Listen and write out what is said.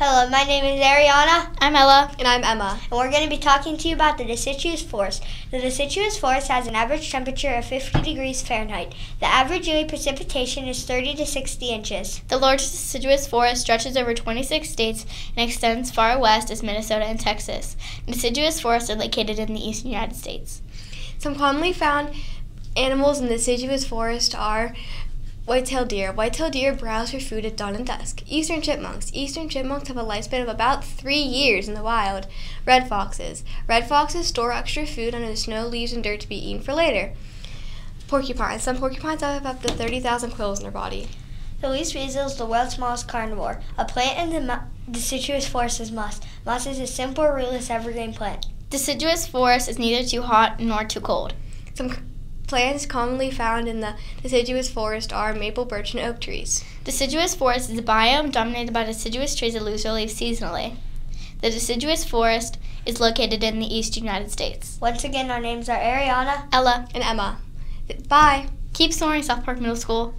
Hello, my name is Ariana. I'm Ella. And I'm Emma. And we're going to be talking to you about the deciduous forest. The deciduous forest has an average temperature of 50 degrees Fahrenheit. The average yearly precipitation is 30 to 60 inches. The largest deciduous forest stretches over 26 states and extends far west as Minnesota and Texas. Deciduous forests are located in the eastern United States. Some commonly found animals in the deciduous forest are White-tailed deer. White-tailed deer browse for food at dawn and dusk. Eastern chipmunks. Eastern chipmunks have a lifespan of about three years in the wild. Red foxes. Red foxes store extra food under the snow, leaves, and dirt to be eaten for later. Porcupines. Some porcupines have up to 30,000 quills in their body. The least weasel is the world's smallest carnivore. A plant in the deciduous forest is moss. Moss is a simple, rootless, evergreen plant. Deciduous forest is neither too hot nor too cold. Some Plants commonly found in the deciduous forest are maple, birch, and oak trees. Deciduous forest is a biome dominated by deciduous trees that lose their leaves seasonally. The deciduous forest is located in the east United States. Once again, our names are Ariana, Ella, and Emma. Bye. Keep soaring, South Park Middle School.